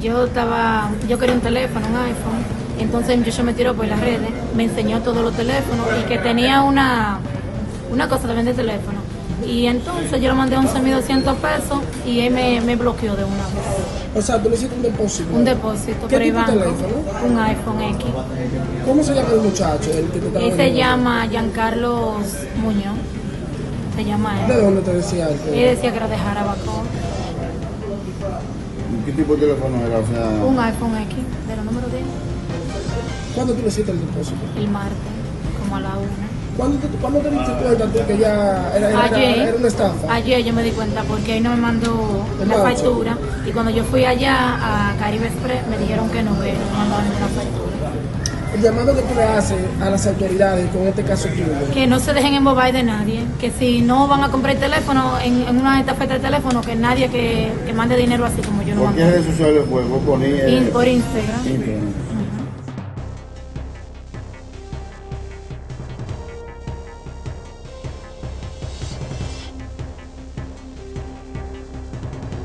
yo estaba, yo quería un teléfono, un iPhone, entonces el muchacho me tiró por las redes, me enseñó todos los teléfonos y que tenía una, una cosa de vender teléfono. Y entonces yo le mandé 11.200 pesos y él me, me bloqueó de una vez. O sea, tú le hiciste un depósito. Un depósito ¿Qué tipo de banco, teléfono? un iPhone X. ¿Cómo se llama el muchacho? El que te Él se llama Giancarlos Muñoz, se llama ¿De él. dónde te decía él? Él decía que era de Jarabacoa, ¿Qué tipo de teléfono era? O sea, un iPhone X, de los números 10, ¿Cuándo tú le hiciste el depósito? el martes, como a la una. ¿Cuándo te, ¿cuándo te diste cuenta tú que ya era, era, Ayer, era una estafa? ayer yo me di cuenta porque él no me mandó la factura y cuando yo fui allá a Caribe Express me dijeron que no, que no me mandaban ninguna factura. El llamado que tú le haces a las autoridades, con este caso tuyo, Que no se dejen embobar de nadie, que si no van a comprar el teléfono en, en una estafeta de teléfono, que nadie que, que mande dinero así como yo no ¿por qué mando. redes sociales fue? ¿Vos ponías? In- por Instagram. Instagram.